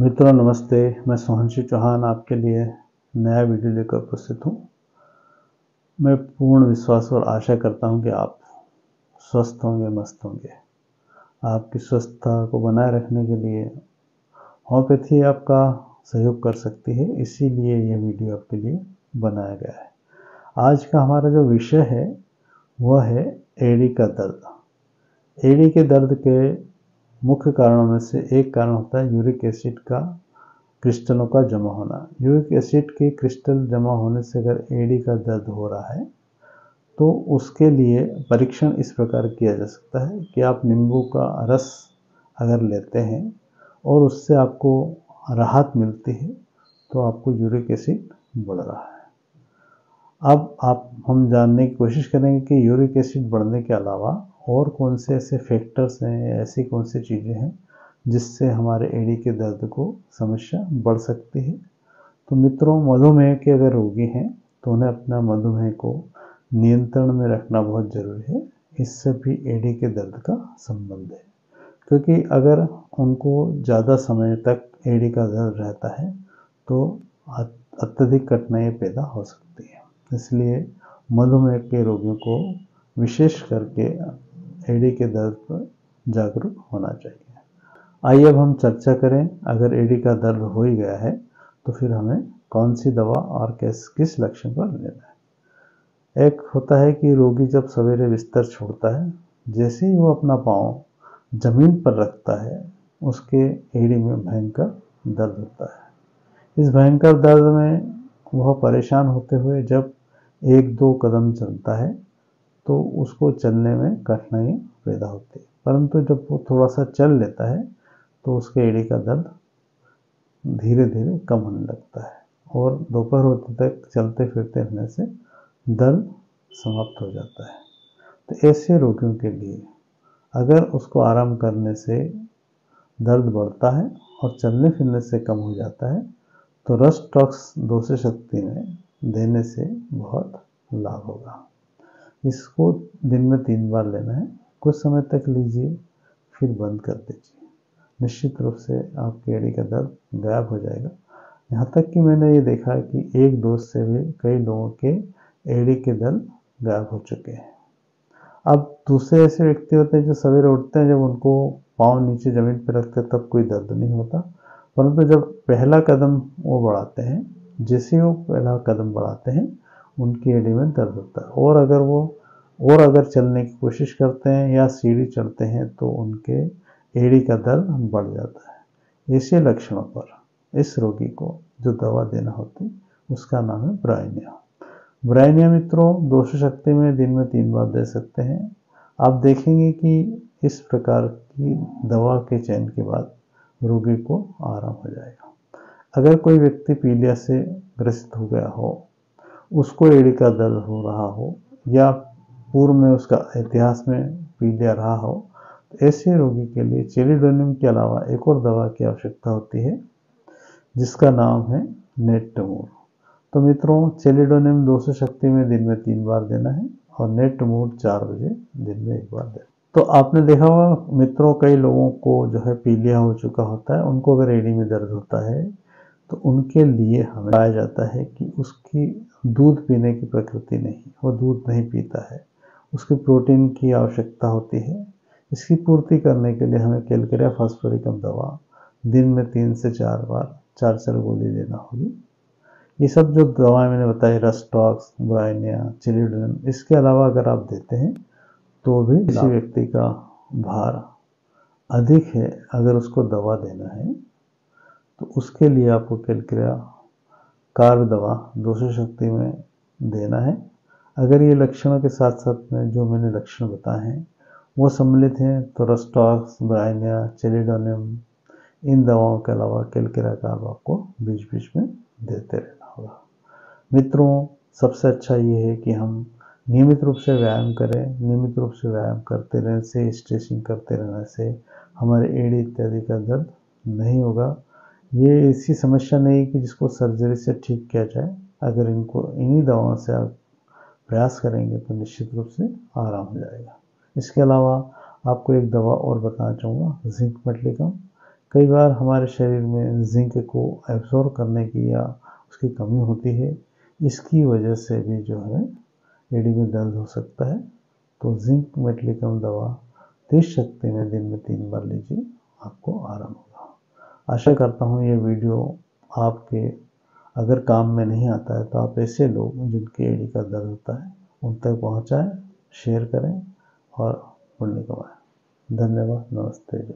मित्रों, नमस्ते। मैं सोहनशी चौहान आपके लिए नया वीडियो लेकर उपस्थित हूँ। मैं पूर्ण विश्वास और आशा करता हूँ कि आप स्वस्थ होंगे, मस्त होंगे। आपकी स्वस्थता को बनाए रखने के लिए होम्योपैथी आपका सहयोग कर सकती है, इसीलिए ये वीडियो आपके लिए बनाया गया है। आज का हमारा जो विषय है, वह है एडी का दर्द। एडी के दर्द के मुख्य कारणों में से एक कारण होता है यूरिक एसिड का क्रिस्टलों का जमा होना। यूरिक एसिड के क्रिस्टल जमा होने से अगर एडी का दर्द हो रहा है तो उसके लिए परीक्षण इस प्रकार किया जा सकता है कि आप नींबू का रस अगर लेते हैं और उससे आपको राहत मिलती है तो आपको यूरिक एसिड बढ़ रहा है। अब आप, हम जानने की कोशिश करेंगे कि यूरिक एसिड बढ़ने के अलावा और कौन से ऐसे फैक्टर्स हैं, ऐसी कौन सी चीज़ें हैं, जिससे हमारे एड़ी के दर्द को समस्या बढ़ सकती है। तो मित्रों, मधुमेह के अगर रोगी हैं तो उन्हें अपना मधुमेह को नियंत्रण में रखना बहुत ज़रूरी है। इससे भी एडी के दर्द का संबंध है। क्योंकि अगर उनको ज़्यादा समय तक एडी का दर्द रहता है तो अत्यधिक कठिनाई पैदा हो सकती है। इसलिए मधुमेह के रोगियों को विशेष करके एडी के दर्द पर जागरूक होना चाहिए। आइए अब हम चर्चा करें, अगर एडी का दर्द हो ही गया है तो फिर हमें कौन सी दवा और किस किस लक्षण पर लेना है? एक होता है कि रोगी जब सवेरे बिस्तर छोड़ता है, जैसे ही वो अपना पाँव ज़मीन पर रखता है, उसके एड़ी में भयंकर दर्द होता है। इस भयंकर दर्द में वह परेशान होते हुए जब एक दो कदम चलता है तो उसको चलने में कठिनाई पैदा होती है। परंतु जब वो थोड़ा सा चल लेता है तो उसके एड़ी का दर्द धीरे धीरे कम होने लगता है और दोपहर होते तक चलते फिरते रहने से दर्द समाप्त हो जाता है। तो ऐसे रोगियों के लिए अगर उसको आराम करने से दर्द बढ़ता है और चलने फिरने से कम हो जाता है तो रस टॉक्स दोषे शक्ति में देने से बहुत लाभ होगा। इसको दिन में तीन बार लेना है। कुछ समय तक लीजिए, फिर बंद कर दीजिए। निश्चित रूप से आपकी एड़ी का दर्द गायब हो जाएगा। यहाँ तक कि मैंने ये देखा कि एक डोज से भी कई लोगों के एड़ी के दर्द गायब हो चुके हैं। अब दूसरे ऐसे व्यक्ति होते हैं जो सवेरे उठते हैं, जब उनको पाँव नीचे ज़मीन पर रखते हैं, तब कोई दर्द नहीं होता। परंतु जब पहला कदम वो बढ़ाते हैं, जैसे वो पहला कदम बढ़ाते हैं उनकी एडी में दर्द होता है। और अगर वो, और अगर चलने की कोशिश करते हैं या सीढ़ी चढ़ते हैं तो उनके एड़ी का दर्द बढ़ जाता है। ऐसे लक्षणों पर इस रोगी को जो दवा देना होती, उसका नाम है ब्राइनिया। ब्राइनिया मित्रों, दोष शक्ति में दिन में तीन बार दे सकते हैं। आप देखेंगे कि इस प्रकार की दवा के चयन के बाद रोगी को आराम हो जाएगा। अगर कोई व्यक्ति पीलिया से ग्रसित हो गया हो उसको एड़ी का दर्द हो रहा हो, या पूर्व में उसका इतिहास में पीलिया रहा हो तो ऐसे रोगी के लिए चेलिडोनियम के अलावा एक और दवा की आवश्यकता होती है, जिसका नाम है नेटमूर। तो मित्रों चेलिडोनियम दो सौ शक्ति में दिन में तीन बार देना है और नेट नेटमूर चार बजे दिन में एक बार देना तो आपने देखा होगा, मित्रों, कई लोगों को जो है पीलिया हो चुका होता है, उनको अगर एडी में दर्द होता है तो उनके लिए हमें पाया जाता है कि उसकी दूध पीने की प्रकृति नहीं, वो दूध नहीं पीता है। उसकी प्रोटीन की आवश्यकता होती है। इसकी पूर्ति करने के लिए हमें कैलकेरिया फास्फोरिकम दवा दिन में तीन से चार बार, चार चार गोली लेना होगी। ये सब जो दवाएँ मैंने बताई, रस्टॉक्स, ब्राइनिया चिलिडन इसके अलावा अगर आप देते हैं तो भी किसी व्यक्ति का भार अधिक है अगर उसको दवा देना है। तो उसके लिए आपको कैलक्रिया कार्ब दवा दूसरी शक्ति में देना है। अगर ये लक्षणों के साथ साथ में जो मैंने लक्षण बताए हैं, वो सम्मिलित हैं तो रस्टॉक्स, ब्राइनिया चेलिडोनियम इन दवाओं के अलावा कैलकेरा कार्ब आपको बीच बीच में देते रहना होगा। मित्रों, सबसे अच्छा ये है कि हम नियमित रूप से व्यायाम करें, नियमित रूप से व्यायाम करते रहने से स्ट्रेचिंग करते रहने से हमारे एड़ी इत्यादि का दर्द नहीं होगा। ये ऐसी समस्या नहीं कि जिसको सर्जरी से ठीक किया जाए। अगर इनको इन्हीं दवाओं से आप प्रयास करेंगे तो निश्चित रूप से आराम हो जाएगा। इसके अलावा आपको एक दवा और बताना चाहूँगा, जिंक मेटलिकम कई बार हमारे शरीर में जिंक को एब्जॉर्ब करने की या उसकी कमी होती है, इसकी वजह से भी जो है, एडी में दर्द हो सकता है। तो जिंक मेटलिकम दवा। तेज शक्ति में दिन में तीन बार लीजिए, आपको आराम होगा। आशा करता हूँ ये वीडियो आपके अगर काम में नहीं आता है तो आप ऐसे लोग जिनके एडी का दर्द होता है, उन तक पहुँचाएँ शेयर करें और पुण्य कमाएँ धन्यवाद, नमस्ते।